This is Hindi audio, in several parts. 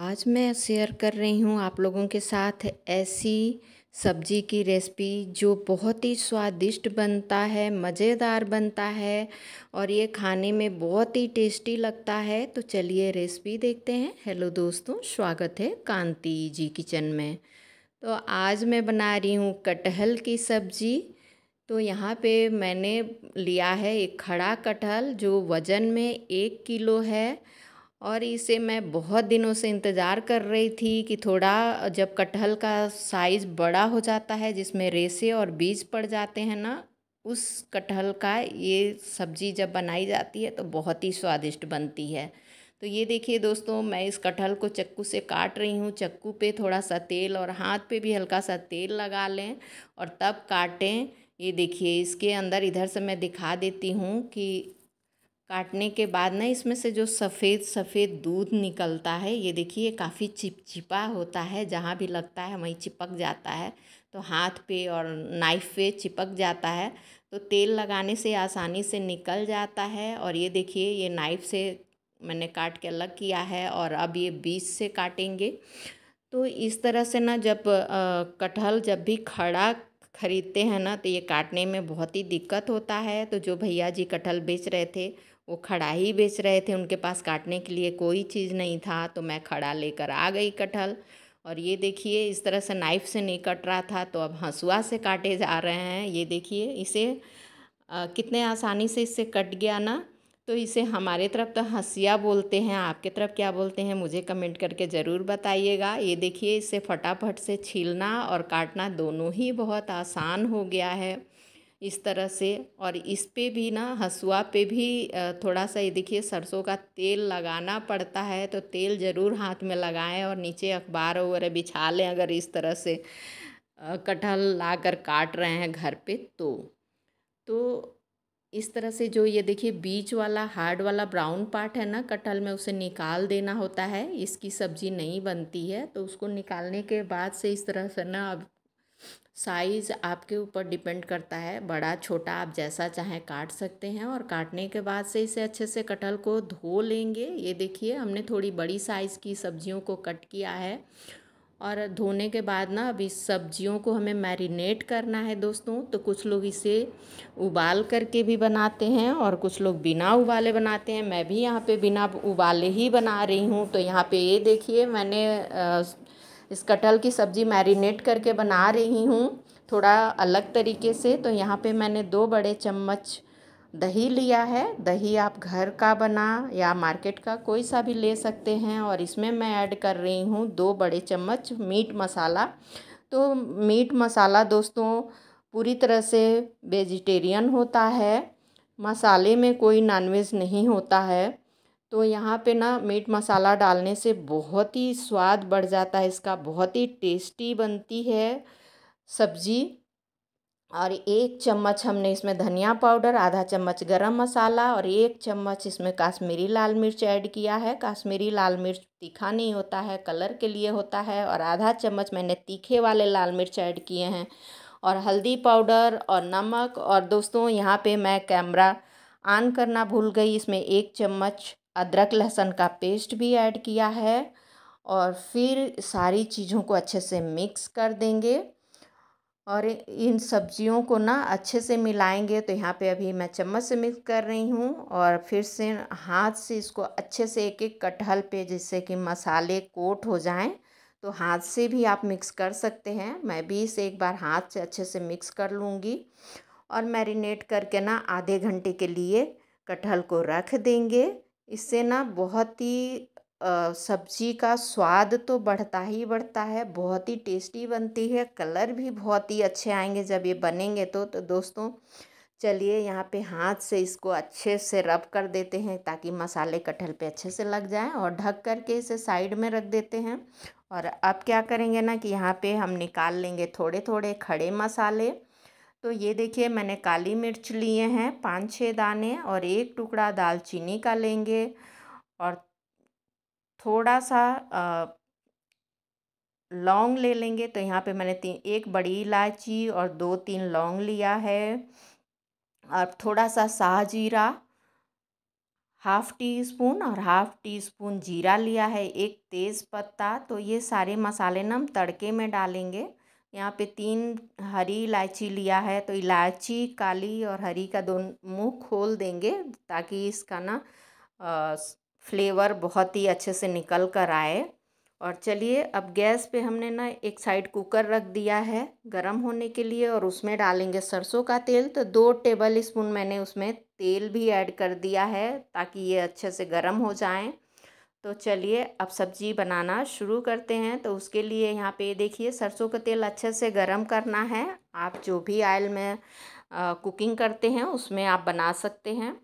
आज मैं शेयर कर रही हूँ आप लोगों के साथ ऐसी सब्ज़ी की रेसिपी जो बहुत ही स्वादिष्ट बनता है, मज़ेदार बनता है और ये खाने में बहुत ही टेस्टी लगता है। तो चलिए रेसिपी देखते हैं। हेलो दोस्तों, स्वागत है कांति जी किचन में। तो आज मैं बना रही हूँ कटहल की सब्ज़ी। तो यहाँ पे मैंने लिया है एक खड़ा कटहल जो वज़न में एक किलो है और इसे मैं बहुत दिनों से इंतज़ार कर रही थी कि थोड़ा जब कटहल का साइज़ बड़ा हो जाता है, जिसमें रेसे और बीज पड़ जाते हैं ना, उस कटहल का ये सब्ज़ी जब बनाई जाती है तो बहुत ही स्वादिष्ट बनती है। तो ये देखिए दोस्तों, मैं इस कटहल को चक्कू से काट रही हूँ। चक्कू पे थोड़ा सा तेल और हाथ पे भी हल्का सा तेल लगा लें और तब काटें। ये देखिए, इसके अंदर इधर से मैं दिखा देती हूँ कि काटने के बाद ना इसमें से जो सफ़ेद सफ़ेद दूध निकलता है, ये देखिए काफ़ी चिपचिपा होता है, जहाँ भी लगता है वहीं चिपक जाता है। तो हाथ पे और नाइफ पे चिपक जाता है। तो तेल लगाने से आसानी से निकल जाता है और ये देखिए, ये नाइफ से मैंने काट के अलग किया है और अब ये बीज से काटेंगे। तो इस तरह से ना जब कटहल जब भी खड़ा खरीदते हैं ना तो ये काटने में बहुत ही दिक्कत होता है। तो जो भैया जी कटहल बेच रहे थे वो खड़ा ही बेच रहे थे उनके पास काटने के लिए कोई चीज़ नहीं था तो मैं खड़ा लेकर आ गई कटहल। और ये देखिए इस तरह से नाइफ़ से नहीं कट रहा था तो अब हंसुआ से काटे जा रहे हैं। ये देखिए इसे आ, कितने आसानी से इससे कट गया ना? तो इसे हमारे तरफ़ तो हंसिया बोलते हैं। आपके तरफ़ क्या बोलते हैं मुझे कमेंट करके ज़रूर बताइएगा। ये देखिए इसे फटाफट से छीलना और काटना दोनों ही बहुत आसान हो गया है। इस तरह से। और इस पे भी ना, हसुआ पे भी थोड़ा सा ये देखिए, सरसों का तेल लगाना पड़ता है तो तेल ज़रूर हाथ में लगाएँ और नीचे अखबार वगैरह बिछा लें अगर इस तरह से कटहल ला कर काट रहे हैं घर पे तो। तो इस तरह से जो ये देखिए, बीच वाला, हार्ड वाला, ब्राउन पार्ट है ना, कटहल में उसे निकाल देना होता है। इसकी सब्ज़ी नहीं बनती है तो उसको निकालने के बाद से इस तरह से ना, अब साइज़ आपके ऊपर डिपेंड करता है, बड़ा, छोटा, आप जैसा चाहें काट सकते हैं और काटने के बाद से इसे अच्छे से कटहल को धो लेंगे। ये देखिए, हमने थोड़ी बड़ी साइज़ की सब्जियों को कट किया है और धोने के बाद ना इस सब्जियों को हमें मैरिनेट करना है दोस्तों। तो कुछ लोग इसे उबाल करके भी बनाते हैं और कुछ लोग बिना उबाले बनाते हैं। मैं भी यहाँ पे बिना उबाले ही बना रही हूँ। तो यहाँ पे ये देखिए, मैंने इस कटहल की सब्ज़ी मैरिनेट करके बना रही हूँ थोड़ा अलग तरीके से। तो यहाँ पे मैंने दो बड़े चम्मच दही लिया है। दही आप घर का बना या मार्केट का कोई सा भी ले सकते हैं और इसमें मैं ऐड कर रही हूँ दो बड़े चम्मच मीट मसाला। तो मीट मसाला दोस्तों पूरी तरह से वेजिटेरियन होता है। मसाले में कोई नॉनवेज नहीं होता है। तो यहाँ पे ना मीट मसाला डालने से बहुत ही स्वाद बढ़ जाता है, इसका बहुत ही टेस्टी बनती है सब्ज़ी। और एक चम्मच हमने इसमें धनिया पाउडर, आधा चम्मच गरम मसाला और एक चम्मच इसमें काश्मीरी लाल मिर्च ऐड किया है। काश्मीरी लाल मिर्च तीखा नहीं होता है, कलर के लिए होता है और आधा चम्मच मैंने तीखे वाले लाल मिर्च ऐड किए हैं। और हल्दी पाउडर और नमक और दोस्तों यहाँ पे मैं कैमरा ऑन करना भूल गई, इसमें एक चम्मच अदरक, लहसुन का पेस्ट भी ऐड किया है और फिर सारी चीज़ों को अच्छे से मिक्स कर देंगे। और इन सब्जियों को ना अच्छे से मिलाएँगे तो यहाँ पे अभी मैं चम्मच से मिक्स कर रही हूँ और फिर से हाथ से इसको अच्छे से एक एक कटहल पे जिससे कि मसाले कोट हो जाएँ तो हाथ से भी आप मिक्स कर सकते हैं। मैं भी इसे एक बार हाथ से अच्छे से मिक्स कर लूँगी और मैरिनेट करके ना आधे घंटे के लिए कटहल को रख देंगे। इससे ना बहुत ही सब्ज़ी का स्वाद तो बढ़ता ही बढ़ता है, बहुत ही टेस्टी बनती है, कलर भी बहुत ही अच्छे आएँगे जब ये बनेंगे तो। तो दोस्तों, चलिए यहाँ पे हाथ से इसको अच्छे से रब कर देते हैं ताकि मसाले कटहल पे अच्छे से लग जाएँ और ढक करके इसे साइड में रख देते हैं। और अब क्या करेंगे ना कि यहाँ पे हम निकाल लेंगे थोड़े थोड़े खड़े मसाले तो ये देखिए, मैंने काली मिर्च लिए हैं पाँच छः दाने और एक टुकड़ा दालचीनी का लेंगे और थोड़ा सा लौंग ले लेंगे। तो यहाँ पे मैंने तीन, एक बड़ी इलायची और दो तीन लौंग लिया है। और थोड़ा सा शाह जीरा हाफ़ टी स्पून और हाफ़ टी स्पून जीरा लिया है, एक तेज़ पत्ता तो ये सारे मसाले ना हम तड़के में डालेंगे। यहाँ पे तीन हरी इलायची लिया है तो इलायची, काली और हरी का दोनों मुँह खोल देंगे ताकि इसका ना फ्लेवर बहुत ही अच्छे से निकल कर आए। और चलिए, अब गैस पे हमने ना एक साइड कुकर रख दिया है गरम होने के लिए और उसमें डालेंगे सरसों का तेल। तो दो टेबल स्पून मैंने उसमें तेल भी ऐड कर दिया है ताकि ये अच्छे से गर्म हो जाएँ। तो चलिए अब सब्ज़ी बनाना शुरू करते हैं। तो उसके लिए यहाँ पे देखिए सरसों का तेल अच्छे से गर्म करना है। आप जो भी आयल में आ, कुकिंग करते हैं उसमें आप बना सकते हैं।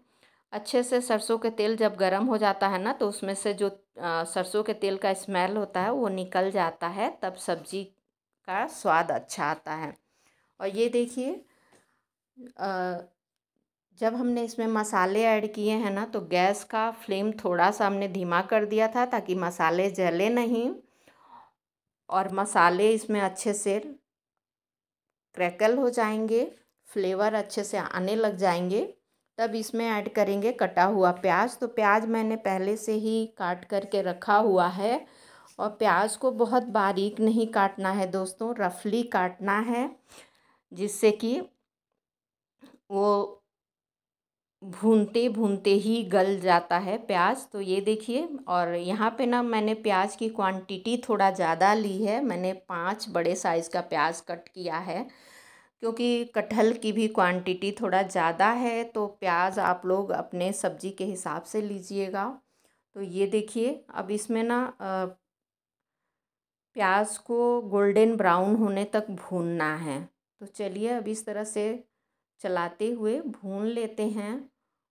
अच्छे से सरसों के तेल जब गर्म हो जाता है ना तो उसमें से जो सरसों के तेल का स्मेल होता है वो निकल जाता है तब सब्ज़ी का स्वाद अच्छा आता है। और ये देखिए जब हमने इसमें मसाले ऐड किए हैं ना तो गैस का फ्लेम थोड़ा सा हमने धीमा कर दिया था ताकि मसाले जले नहीं और मसाले इसमें अच्छे से क्रैकल हो जाएँगे, फ्लेवर अच्छे से आने लग जाएँगे। तब इसमें ऐड करेंगे कटा हुआ प्याज। तो प्याज मैंने पहले से ही काट करके रखा हुआ है और प्याज को बहुत बारीक नहीं काटना है दोस्तों, रफली काटना है, जिससे कि वो भूनते भूनते ही गल जाता है प्याज। तो ये देखिए, और यहाँ पे ना मैंने प्याज की क्वांटिटी थोड़ा ज़्यादा ली है। मैंने पाँच बड़े साइज़ का प्याज कट किया है, क्योंकि कटहल की भी क्वांटिटी थोड़ा ज़्यादा है तो प्याज आप लोग अपने सब्ज़ी के हिसाब से लीजिएगा। तो ये देखिए, अब इसमें ना प्याज को गोल्डन ब्राउन होने तक भूनना है। तो चलिए, अब इस तरह से चलाते हुए भून लेते हैं।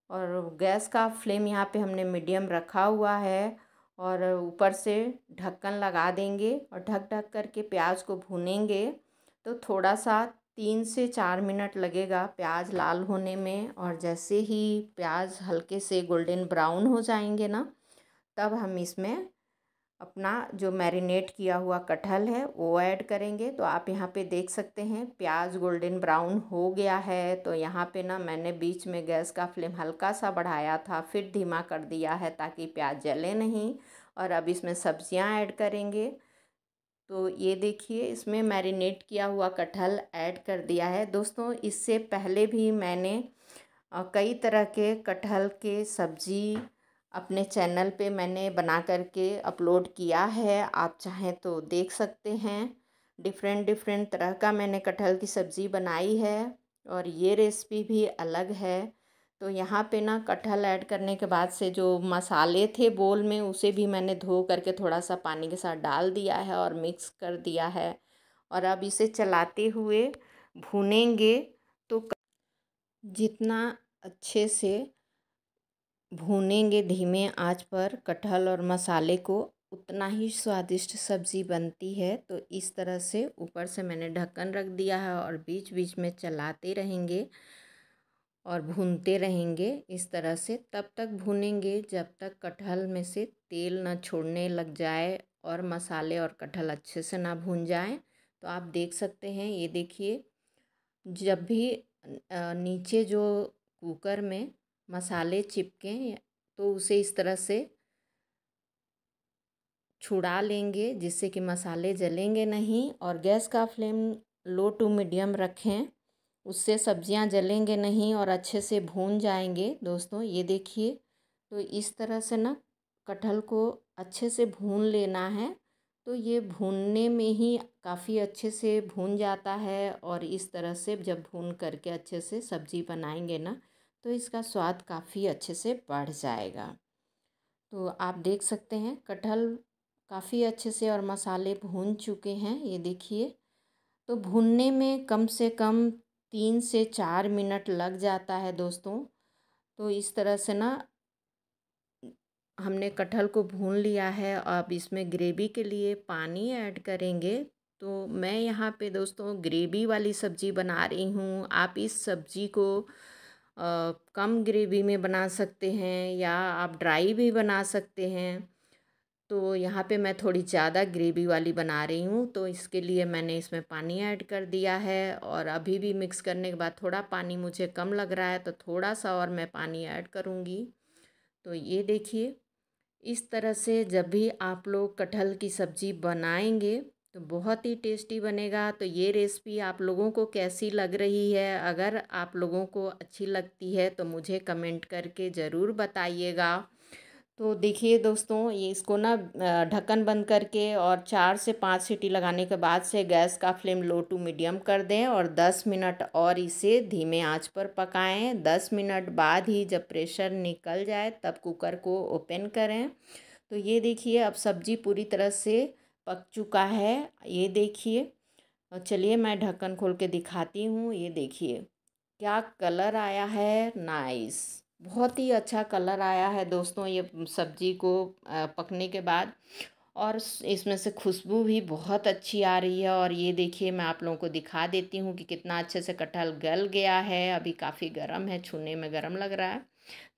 और गैस का फ्लेम यहाँ पे हमने मीडियम रखा हुआ है और ऊपर से ढक्कन लगा देंगे और ढक ढक करके प्याज को भूनेंगे तो थोड़ा सा तीन से चार मिनट लगेगा प्याज लाल होने में और जैसे ही प्याज हल्के से गोल्डन ब्राउन हो जाएँगे ना, तब हम इसमें अपना जो मैरिनेट किया हुआ कटहल है, वो ऐड करेंगे। तो आप यहाँ पे देख सकते हैं, प्याज गोल्डन ब्राउन हो गया है। तो यहाँ पे ना मैंने बीच में गैस का फ्लेम हल्का सा बढ़ाया था, फिर धीमा कर दिया है ताकि प्याज जले नहीं। और अब इसमें सब्ज़ियाँ ऐड करेंगे। तो ये देखिए, इसमें मैरिनेट किया हुआ कटहल ऐड कर दिया है। दोस्तों, इससे पहले भी मैंने कई तरह के कटहल के सब्ज़ी अपने चैनल पे मैंने बना करके अपलोड किया है, आप चाहें तो देख सकते हैं। डिफरेंट डिफरेंट तरह का मैंने कटहल की सब्ज़ी बनाई है और ये रेसिपी भी अलग है। तो यहाँ पे ना कटहल ऐड करने के बाद से जो मसाले थे बोल में, उसे भी मैंने धो करके थोड़ा सा पानी के साथ डाल दिया है और मिक्स कर दिया है। और अब इसे चलाते हुए भूनेंगे तो जितना अच्छे से भूनेंगे धीमे आँच पर, कटहल और मसाले को। उतना ही स्वादिष्ट सब्ज़ी बनती है तो इस तरह से ऊपर से मैंने ढक्कन रख दिया है और बीच बीच में चलाते रहेंगे और भूनते रहेंगे इस तरह से। तब तक भूनेंगे जब तक कटहल में से तेल ना छोड़ने लग जाए और मसाले और कटहल अच्छे से ना भून जाए। तो आप देख सकते हैं, ये देखिए, जब भी नीचे जो कुकर में मसाले चिपकें तो उसे इस तरह से छुड़ा लेंगे, जिससे कि मसाले जलेंगे नहीं और गैस का फ्लेम लो टू मीडियम रखें। उससे सब्ज़ियाँ जलेंगे नहीं और अच्छे से भून जाएँगे। दोस्तों, ये देखिए तो इस तरह से ना कटहल को अच्छे से भून लेना है। तो ये भूनने में ही काफ़ी अच्छे से भून जाता है और इस तरह से जब भून करके अच्छे से सब्ज़ी बनाएँगे ना तो इसका स्वाद काफ़ी अच्छे से बढ़ जाएगा। तो आप देख सकते हैं, कटहल काफ़ी अच्छे से और मसाले भून चुके हैं, ये देखिए। तो भूनने में कम से कम तीन से चार मिनट लग जाता है दोस्तों। तो इस तरह से ना, हमने कटहल को भून लिया है। अब इसमें ग्रेवी के लिए पानी ऐड करेंगे। तो मैं यहाँ पे दोस्तों ग्रेवी वाली सब्ज़ी बना रही हूँ। आप इस सब्ज़ी को कम ग्रेवी में बना सकते हैं या आप ड्राई भी बना सकते हैं। तो यहाँ पे मैं थोड़ी ज़्यादा ग्रेवी वाली बना रही हूँ तो इसके लिए मैंने इसमें पानी ऐड कर दिया है और अभी भी मिक्स करने के बाद थोड़ा पानी मुझे कम लग रहा है तो थोड़ा सा और मैं पानी ऐड करूँगी। तो ये देखिए, इस तरह से जब भी आप लोग कटहल की सब्ज़ी बनाएँगे तो बहुत ही टेस्टी बनेगा। तो ये रेसिपी आप लोगों को कैसी लग रही है? अगर आप लोगों को अच्छी लगती है तो मुझे कमेंट करके ज़रूर बताइएगा। तो देखिए दोस्तों, ये इसको ना ढक्कन बंद करके और चार से पाँच सीटी लगाने के बाद से गैस का फ्लेम लो टू मीडियम कर दें और दस मिनट और इसे धीमे आँच पर पकाएँ। दस मिनट बाद ही जब प्रेशर निकल जाए, तब कुकर को ओपन करें। तो ये देखिए, अब सब्ज़ी पूरी तरह से पक चुका है। ये देखिए और चलिए मैं ढक्कन खोल के दिखाती हूँ। ये देखिए, क्या कलर आया है? नाइस। बहुत ही अच्छा कलर आया है दोस्तों ये सब्ज़ी को पकने के बाद। और इसमें से खुशबू भी बहुत अच्छी आ रही है। और ये देखिए, मैं आप लोगों को दिखा देती हूँ कि कितना अच्छे से कटहल गल गया है। अभी काफ़ी गर्म है, छूने में गर्म लग रहा है।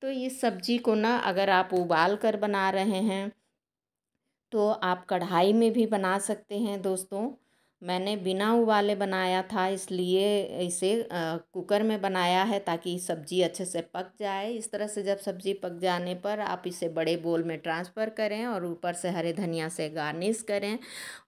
तो इस सब्ज़ी को ना अगर आप उबाल कर बना रहे हैं तो आप कढ़ाई में भी बना सकते हैं दोस्तों। मैंने बिना उबाले बनाया था, इसलिए इसे कुकर में बनाया है ताकि सब्ज़ी अच्छे से पक जाए। इस तरह से जब सब्ज़ी पक जाने पर आप इसे बड़े बोल में ट्रांसफ़र करें और ऊपर से हरे धनिया से गार्निश करें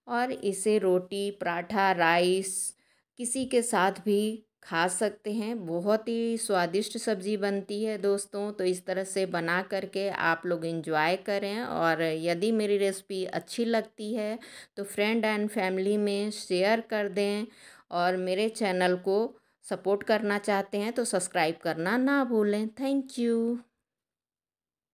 और इसे रोटी, पराठा, राइस किसी के साथ भी खा सकते हैं। बहुत ही स्वादिष्ट सब्ज़ी बनती है दोस्तों। तो इस तरह से बना करके आप लोग इंजॉय करें और यदि मेरी रेसिपी अच्छी लगती है तो फ्रेंड एंड फैमिली में शेयर कर दें और मेरे चैनल को सपोर्ट करना चाहते हैं तो सब्सक्राइब करना ना भूलें। Thank you